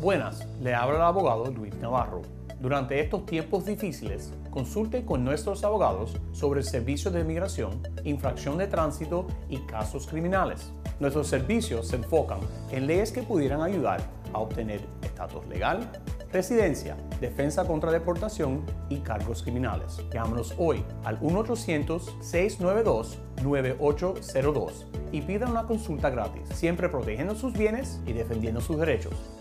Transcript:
Buenas, le habla el abogado Luis Navarro. Durante estos tiempos difíciles, consulte con nuestros abogados sobre el servicio de inmigración, infracción de tránsito y casos criminales. Nuestros servicios se enfocan en leyes que pudieran ayudar a obtener estatus legal, residencia, defensa contra deportación y cargos criminales. Llámanos hoy al 1-800-692-9802 y pidan una consulta gratis, siempre protegiendo sus bienes y defendiendo sus derechos.